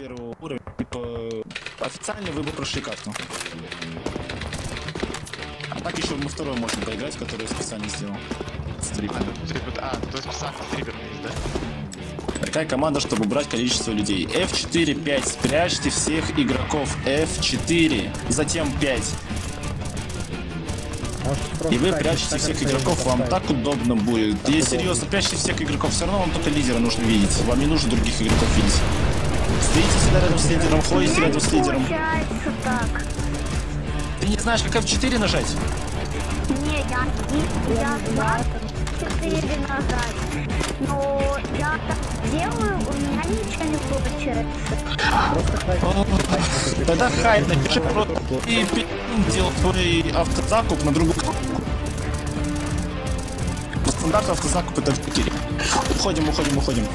первого уровня. Типа, официально вы бы прошли катку. А так еще мы второй можем поиграть, который я специально сделал. Стрипер. А, а, то есть специально трипер есть, да? Такая команда, чтобы убрать количество людей. F4, 5. Спрячьте всех игроков. F4. Затем 5. И вы прячете всех игроков, вам так удобно будет. И серьезно, прячьте всех игроков, все равно вам только лидера нужно видеть. Вам не нужно других игроков видеть. Стоите всегда рядом с лидером, ходите рядом с лидером. Получается так. Ты не знаешь, как F4 нажать? Не, я, не- я знаю, 4 нажать. Но я так делаю, у меня ничего не получается. Тогда хай, напиши просто и делал твой автозакуп на другую. По стандарту автозакуп это F4. Уходим, уходим, уходим.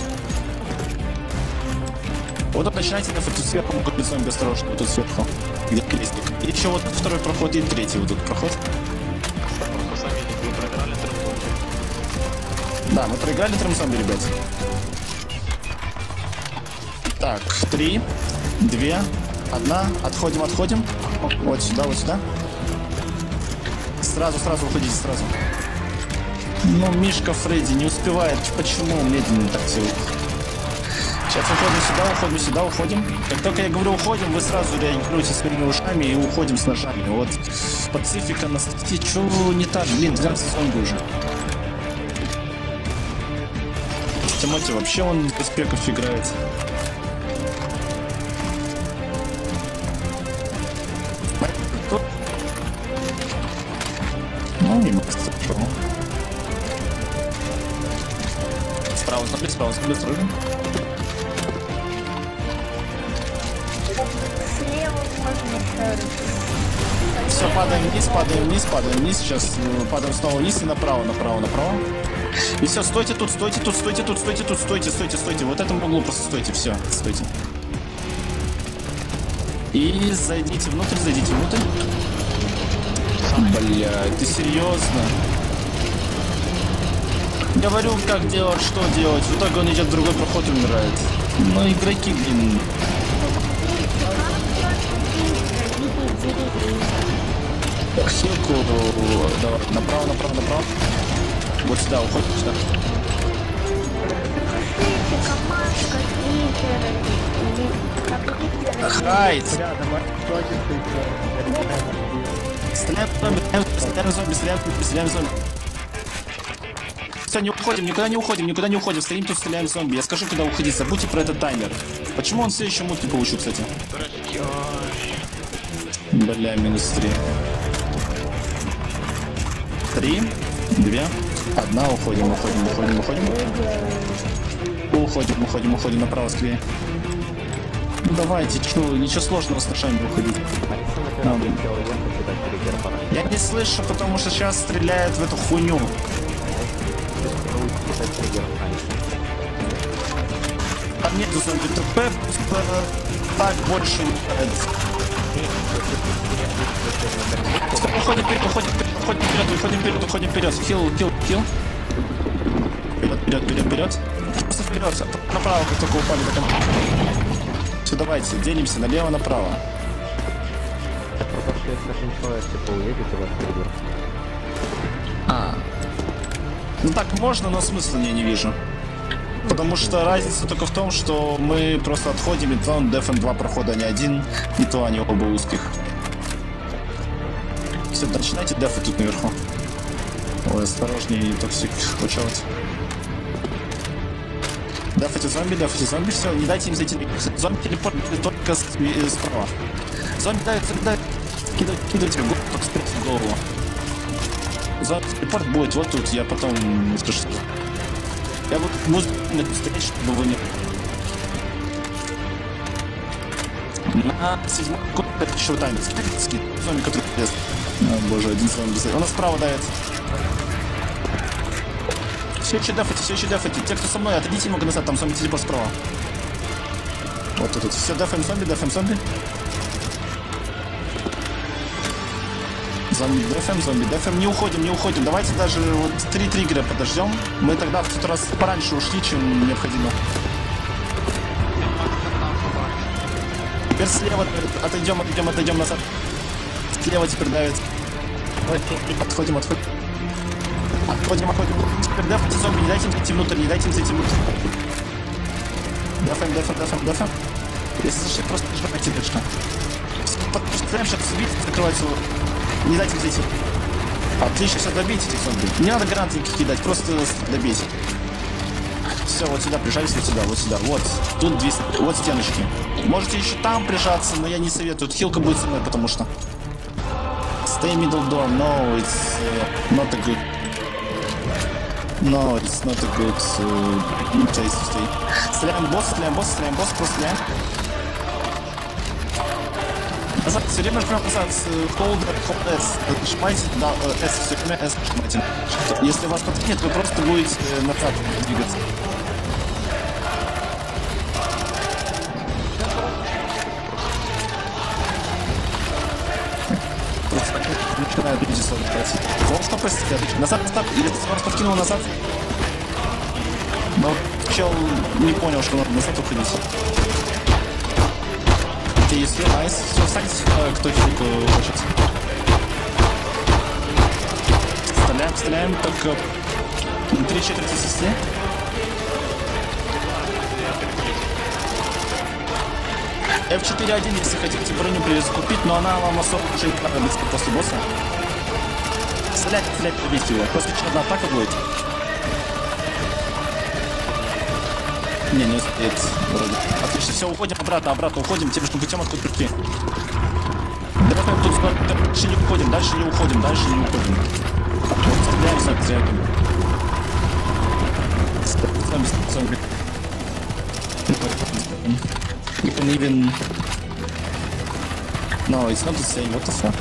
Вот начинайте на тут сверху могут быть зомби осторожно, вот тут сверху. Где крестик. И еще вот второй проход и третий вот тут проход. Да, мы проиграли трем зомби, ребят. Так, три, две, одна. Отходим, отходим. Вот сюда, вот сюда. Сразу, сразу уходите, сразу. Ну, Мишка Фредди не успевает. Почему медленно так делает? Сейчас уходим сюда, уходим сюда, уходим. Как только я говорю уходим, вы сразу реагируете своими ушами и уходим с ножами. Вот Пацифика на статье, что не так? Блин, 12 зомби уже. Тимати вообще он без пеков играет. Ну. Справа зомби, справа зомби, справа. Все, падаем вниз, падаем вниз, падаем вниз. Сейчас э, падаем снова вниз и направо, направо, направо. И все, стойте тут, стойте тут, стойте тут, стойте тут, стойте, стойте, стойте. Вот этом углу просто стойте, все, стойте. И зайдите внутрь, зайдите внутрь. Бля, ты серьезно? Говорю, как делать, что делать. В итоге он идет в другой проход и умирает. Ну, игроки, блин. Хилку, давай, направо, направо, направо. Вот сюда, уходим сюда. стоит? Стреляем зомби, стреляем зомби, стреляем зомби, стреляем зомби. Все, не уходим, никуда не уходим, никуда не уходим. Стоим тут, стреляем зомби. Я скажу, куда уходить. Забудьте про этот таймер. Почему он все еще мут не получил, кстати? Бля, минус три. Три, две, одна, уходим, уходим, уходим, уходим. Уходим, уходим, уходим, направо скорее. Ну давайте, чё, ничего сложного с ножами уходить. На, блин. Я не слышу, потому что сейчас стреляет в эту хуйню. Там нету зомби ТП, просто так больше не Уходим вперед, уходим вперед, уходим вперед, уходим вперед, уходим вперед. Хил, хил, хил. Вперед, вперед, вперед, вперед. Просто вперед, направо, как только упали, потом. Все, давайте, делимся налево, направо. Просто если один человек типа уедет и вас придет. А. Ну так можно, но смысла я не вижу. Потому что разница только в том, что мы просто отходим, и он Дефен 2 прохода, а не один, и то они оба узких. Все, начинайте дефы тут наверху. Ой, осторожнее, токсик получалось. Дефайте зомби, дефайте зомби, все, не дайте им зайти. Зомби телепорт только э, справа. Зомби дает, зомби дает. Кидайте, кидайте в голову, только в голову. Зомби телепорт будет вот тут, я потом скажу. Я вот музыку стоять, чтобы вы не... На седьмой год это еще танец. Зомби, который лез. О, боже, один зомби. У нас справа дает. Все еще дефайте, все еще дефайте. Те, кто со мной, отойдите немного назад, там зомби телепорт справа. Вот тут. Все, дефаем зомби, дефаем зомби. Зомби дефаем, зомби дефаем. Не уходим, не уходим. Давайте даже вот три триггера подождем. Мы тогда в тот раз пораньше ушли, чем необходимо. Теперь слева отойдем, отойдем, отойдем назад. Слева теперь давит. Отходим, отходим. Отходим, отходим. Теперь дефайте зомби, не дайте им зайти внутрь, не дайте им зайти внутрь. Дефаем, дефаем, дефаем, дефаем. Если зашли, просто нажимайте дальше. Постараем сейчас убить, закрывать его. Не дайте зайти. Отлично, все добейте этих зомби. Не надо гранаты кидать, просто добейте. Все, вот сюда прижались, вот сюда, вот сюда. Вот, тут 200, вот стеночки. Можете еще там прижаться, но я не советую. Хилка будет со мной, потому что... Stay middle door. No, it's uh, not a good... No, it's not a good uh, place to stay. Стреляем босс, стреляем босс, стреляем босс, просто стреляем. Назад, все время жмем назад. с, э, Hold, hold S. Нажимайте, да, э, S, все время S нажимайте. Если вас нет, вы просто будете э, назад двигаться. Просто начинают люди солдать. Вон что постепенно. Назад, назад. Или ты вас подкинул назад. Но чел не понял, что надо назад уходить. Окей, если найс. Все, встаньте, э, кто хилку хочет. Стреляем, стреляем, только три четверти сести. F4.1, если хотите броню купить, но она вам особо уже не понадобится после босса. Стрелять, стрелять, убить его. После чего одна атака будет. Не, не успеет вроде. Отлично, все, уходим обратно, обратно уходим, тем же путем, откуда пришли. Давай тут дальше не уходим, дальше не уходим, дальше не уходим. Вот, стреляем, зомби, стреляем. Зомби, зомби. You can even... No, it's not the same, what the fuck?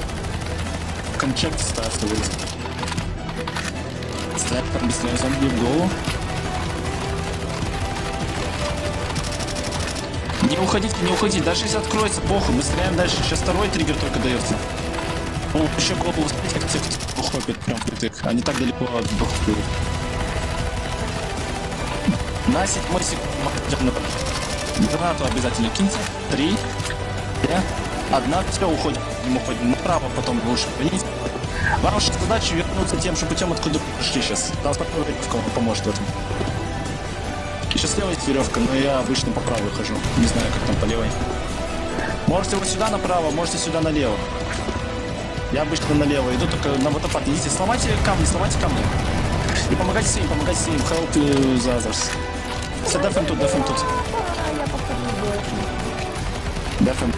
Can check stuff afterwards. Стреляем там быстрее зомби в голову. Не уходите, не уходите. Даже если откроется, похуй. Мы стреляем дальше. Сейчас второй триггер только дается. О, еще голову смотрите, как кто хопит прям впритык. Они так далеко от бухты. На седьмой секунде. Гранату обязательно киньте. Три. Две. Одна. Все, уходим. Мы уходим направо, потом лучше поверните. Ваша задача вернуться тем же путем, откуда пришли сейчас. Транспортная поможет в этом. Еще слева веревка, но я обычно по правой хожу. Не знаю, как там по левой. Можете вот сюда направо, можете сюда налево. Я обычно налево иду, только на водопад. Идите, сломайте камни, сломайте камни. И помогайте своим, помогайте своим. Help to the others. Все, дефем тут, дефем тут. Дефем.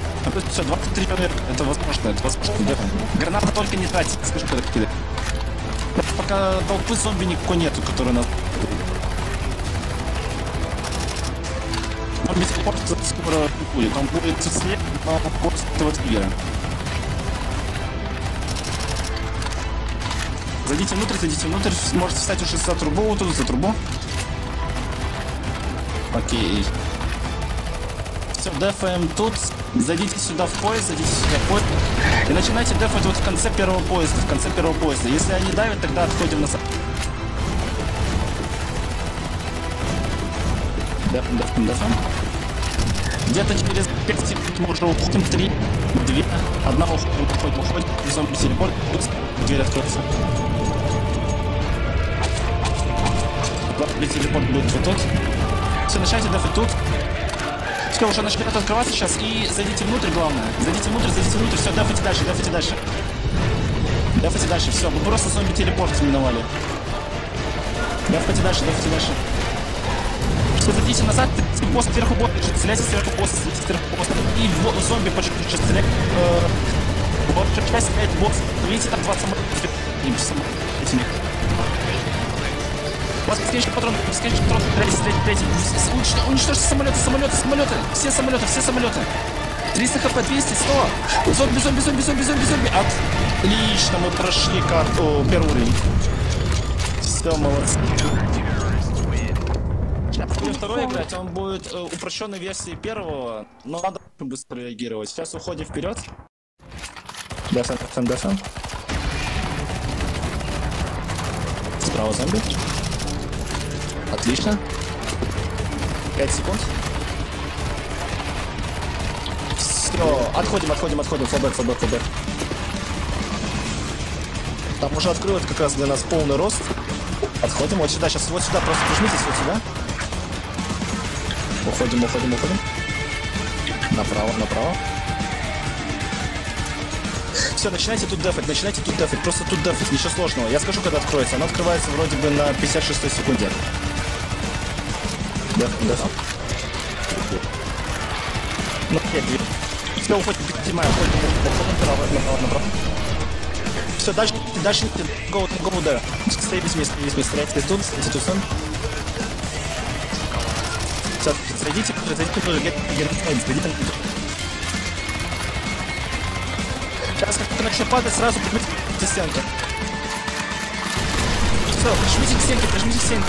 Все, 23 наверх. Это возможно, это возможно. Дефем. Граната только не тратить, скажу, когда кидать. Пока толпы зомби никакой нету, который нас... Телепорта скоро не будет. Он будет след, но после этого триггера. Зайдите внутрь, зайдите внутрь. Можете встать уже за трубу, вот тут за трубу. Окей. Все, дефаем тут. Зайдите сюда в поезд, зайдите сюда в поезд. И начинайте дефать вот в конце первого поезда, в конце первого поезда. Если они давят, тогда отходим назад. Дефаем, дефаем, дефаем. Где-то через 5 секунд мы уже уходим. 3, 2, 1, уходим, уходим, уходим. Зомби телепорт, дверь откроется. Главный телепорт будет вот тут. Все, начинайте дефать тут. Все, уже начнет открываться сейчас. И зайдите внутрь, главное. Зайдите внутрь, зайдите внутрь. Все, дефайте дальше, дефайте дальше. Дефайте дальше. Все, вы просто зомби-телепорт миновали. Дефайте дальше, дефайте дальше. Что зайдите назад, босс сверху босс стреляйте сверху стреляйте сверху босса. И зомби почти сейчас стрелять. Вот, часть стреляет босс. Видите, там 20 самолетов. Этими. У вас бесконечный патрон, бесконечный патрон, стреляйте, стреляйте, стреляйте. Уничтожьте самолеты, самолеты, самолеты. Все самолеты, все самолеты. 300 хп, 200, 100. Зомби, зомби, зомби, зомби, зомби, зомби. Отлично, мы прошли карту, первый уровень. Все, молодцы. Будем второй играть, он будет э, упрощенной версией первого, но надо быстро реагировать. Сейчас уходим вперед. Дефен, дефен, дефен. Справа зомби. Отлично. 5 секунд. Все, отходим, отходим, отходим. Флбэк, флбэк, флбэк. Там уже открывают как раз для нас полный рост. Отходим вот сюда, сейчас вот сюда, просто прижмитесь вот сюда. Уходим, уходим, уходим. Направо, направо. Все, начинайте тут дефать, начинайте тут дефать, просто тут дефать, ничего сложного. Я скажу, когда откроется. Она открывается вроде бы на 56 секунде. Деф, деф. Ну, нет, две. Все, уходим, поднимаем, уходим, уходим направо, направо, направо. Все, дальше, дальше, go, go there. Stay без места, без места, стреляйте тут, стреляйте тут, сон. Все, сойдите, сойдите тоже, get, get, сойдите. Сейчас, как только начнет падать, сразу прижмите к стенке. Все, прижмите к стенке, прижмите к стенке.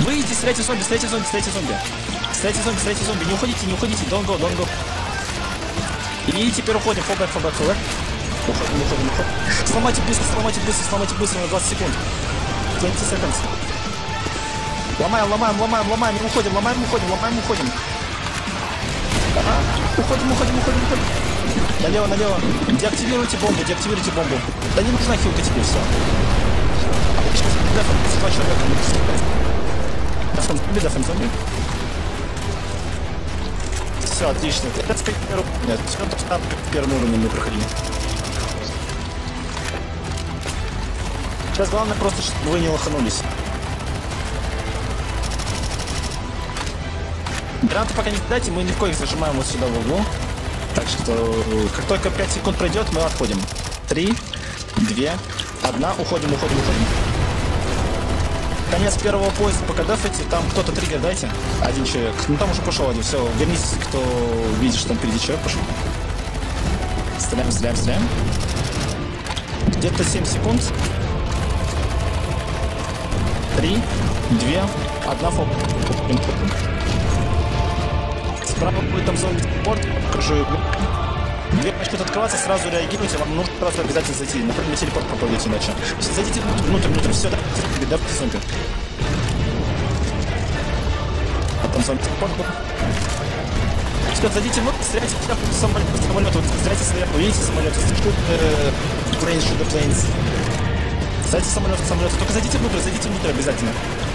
Выйдите, стреляйте зомби, стреляйте зомби, стреляйте зомби. Стреляйте зомби, стреляйте зомби. Не уходите, не уходите, don't go, don't go. И теперь уходим, fallback, fallback, fallback. Уходим, уходим, уходим. Сломайте быстро, сломайте быстро, сломайте быстро на 20 секунд. 20 seconds. Ломаем, ломаем, ломаем, ломаем, уходим, ломаем, уходим, ломаем, уходим. Ага. Уходим, уходим, уходим, уходим. Налево, налево. Деактивируйте бомбу, деактивируйте бомбу. Да не нужна хилка тебе, все. Дефом, два человека. Дефом, зомби, дефом, зомби. Все, отлично. Это с первого Нет, все, там первым уровнем мы проходим. Сейчас главное просто, чтобы вы не лоханулись. Гранты пока не кидайте, мы легко их зажимаем вот сюда в углу. Так что, как только 5 секунд пройдет, мы отходим. 3, 2, 1, уходим, уходим, уходим. Конец первого поезда, пока дефайте, там кто-то триггер дайте. Один человек. Ну там уже пошел один. Все, вернитесь, кто видит, что там впереди человек пошел. Стреляем, стреляем, стреляем. Где-то 7 секунд. 3, 2, 1, фоп. Справа будет там зомби порт, покажу его. Дверь начнет открываться, сразу реагируйте, вам нужно сразу обязательно зайти. Например, телепорт пропадете иначе. Зайдите внутрь, внутрь, внутрь, все, давайте, давайте зомби. А там зомби телепорт был. Все, зайдите внутрь, стреляйте всех самолет, самолет, вот, стреляйте сверху, видите самолет, shoot, э, shoot the planes. Зайдите самолет, самолет, только зайдите внутрь, зайдите внутрь обязательно.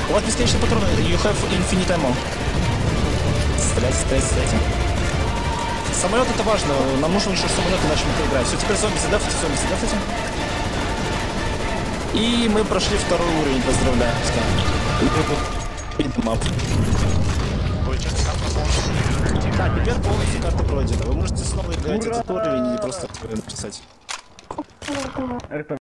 У вас бесконечные патроны, you have infinite ammo. Стреляйте, стреляйте, стреляйте. Самолет это важно, нам нужно еще самолет, иначе мы проиграем. Все, теперь зомби, задафайте, зомби, задафайте. И мы прошли второй уровень, поздравляю. Мап. Ой, часто карта полностью. Да, теперь полностью карта пройдена. Вы можете снова играть этот уровень и просто написать. Это